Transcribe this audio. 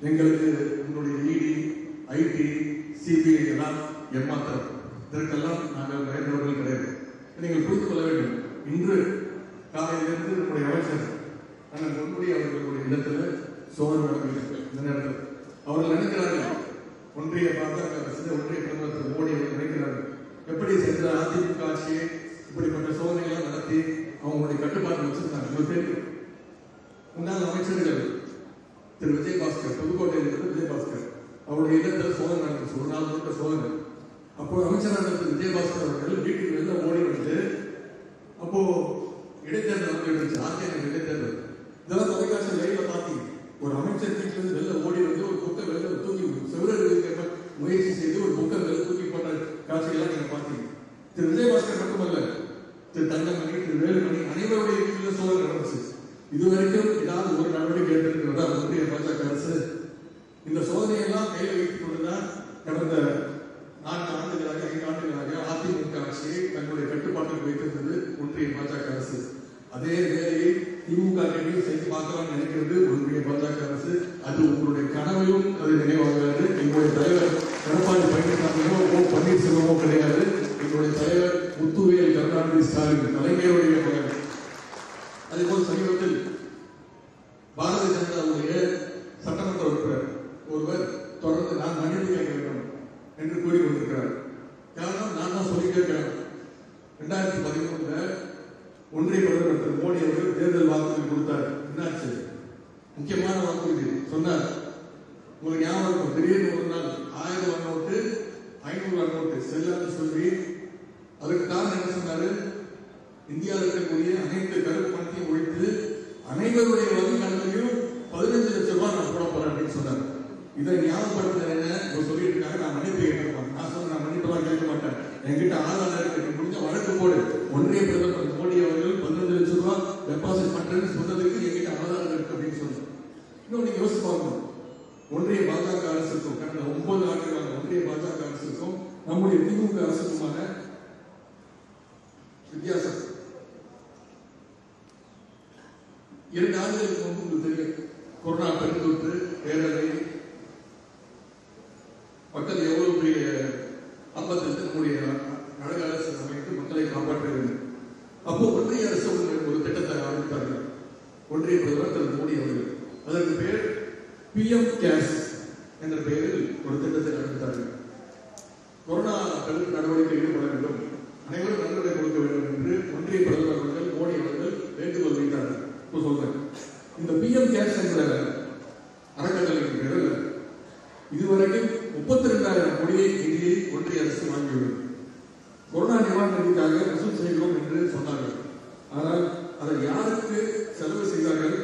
எங்களுக்கு உங்களுடைய இடி ஐடி சிபிஐ எல்லாம் எம்மாத்திரம் இதற்கெல்லாம் நாங்கள் பயந்தவர்கள் கிடையாது. நீங்கள் புரிந்து கொள்ள வேண்டும். இன்று காலையிலிருந்து நம்முடைய அமைச்சர் அண்ணன் பொன்முடி அவர்களுடைய இடத்துல சோதனை நடக்கிறது இந்த நேரத்தில் அவர்கள் நினைக்கிறார்கள் ஒன்றிய பாஜக அரசு ஒன்றிய பிரதமர் திரு மோடி அவர்கள் நினைக்கிறார்கள் எப்படி சென்ற அதிமுக ஆட்சியை இப்படிப்பட்ட சோதனைகளை நடத்தி அவங்களுடைய கட்டுப்பாட்டில் வச்சிருந்தாங்க உங்களுக்கு தெரியும் முன்னாள் அமைச்சர்கள் திரு விஜயபாஸ்கர் புதுக்கோட்டையில் இருக்கிற விஜயபாஸ்கர் அவருடைய இல்லத்தில் சோதனை நடந்துச்சு ஒரு நாள் முழுக்க சோதனை. அப்போ அமைச்சராக திரு விஜயபாஸ்கர் அவர்கள் வீட்டுக்கு வெளில ஓடி வந்து அப்போ இடைத்தேர்தல் வந்து இருந்துச்சு ஆர்டிஎன் இடைத்தேர்தல். இதெல்லாம் தொலைக்காட்சி லைவ்ல பார்த்தீங்க ஒரு அமைச்சர் வீட்டுல இருந்து வெளில ஓடி வந்து ஒரு புக்கை வெளில தூக்கி செவிலிருக்க முயற்சி செய்து ஒரு புக்கை வெளில தூக்கி போட்ட காட்சிகள்லாம் நீங்க பார்த்தீங்க திரு விஜயபாஸ்கர் மட்டுமல்ல திரு தங்கமணி திரு வேலுமணி அனைவருடைய வீட்டிலும் சோதனை நடந்துச்சு. இதுவரைக்கும் ஏதாவது ஒரு நடவடிக்கை எடுத்திருக்கிறதா ஒன்றிய பாஜக அரசு இந்த சோதனையெல்லாம் கையில் வைத்துக் கொண்டுதான் கடந்த நான்கு ஆண்டுகளாக ஐந்து ஆண்டுகளாக அதிமுக ஆட்சியை தங்களுடைய கட்டுப்பாட்டில் வைத்திருந்தது ஒன்றிய பாஜக அரசு. அதே வேலையை திமுக கட்சியும் செய்து பார்க்கலாம்னு நினைக்கிறது ஒன்றிய பாஜக அரசு. அது உங்களுடைய கனவையும் அது ஒன்றிய பிரதமர் திரு மோடி அவர்கள் தேர்தல் வாக்குறுதி கொடுத்தார். என்னாச்சு? முக்கியமான வாக்குறுதி சொன்னார். உங்களுக்கு ஞாபகம் இருக்கும் திடீர்னு ஒரு நாள் ஆயிரம் ரூபாய் நோட்டு ஐநூறு ரூபாய் நோட்டு செல்லான்னு சொல்லி அதுக்கு காரணம் என்ன சொன்னாரு? இந்தியாவில் இருக்கக்கூடிய அனைத்து கருப்பு பணத்தையும் ஒழித்து அனைவருடைய வங்கி கணக்கிலையும் பதினஞ்சு லட்சம் ரூபாய் நான் போட போறேன் அப்படின்னு சொன்னார். இதை ஞாபகப்படுத்த என்ன? இப்ப சொல்லிட்டு இருக்காங்க நான் மன்னிப்பு கேட்கிறேன் நான் சொன்ன நான் மன்னிப்பு கேட்க மாட்டேன். என்கிட்ட ஆதாரம் இருக்கு. முடிஞ்ச வழக்கு போடு. ஒன்றிய பிரதமர் மோடி இன்னும் ஒன்றிய பாஜக அரசுக்கும் கடந்த ஒன்பது ஆண்டுகளான ஒன்றிய பாஜக அரசுக்கும் நம்முடைய திமுக அரசுக்குமான வித்தியாசம். இரண்டு ஆண்டுகளுக்கு முன்பு உங்களுக்கு தெரியும் கொரோனா பெருந்தொற்று பேரவை மக்கள் எவ்வளவு பெரிய ஆபத்தில் நம்முடைய கழக அரசு அமைத்து மக்களை காப்பாற்ற அப்போ ஒன்றிய அரசு ஒரு திட்டத்தை ஆரம்பித்தார்கள். ஒன்றிய பிரதமர் திரு மோடி அவர்கள். அதற்கு பேர் പി എം ക്യാഷ് എന്ന പേരിൽ ഒരു திட்டத்தை നടത്താர்கள் கொரோனா தடுப்பு நடவடிக்கை ஈடுபட வேண்டும். அனைவரும் நன்கொடை கொடுக்க வேண்டும் என்று ஒன்றிய பிரதமர் அவர்கள் மோடி அவர்கள் வேண்டுகோள் வைத்தார்கள் இந்த பி எம் கேர்ஸ் என்ற அறக்கட்டளைக்கு பேரில் இதுவரைக்கும் முப்பத்தி ரெண்டாயிரம் கோடியை நிதியை ஒன்றிய அரசு வாங்கியுள்ளது. கொரோனா நிவாரண நிதிக்காக வசூல் செய்கிறோம் என்று சொன்னார்கள். ஆனால் அதை யாருக்கு செலவு செய்தார்கள்?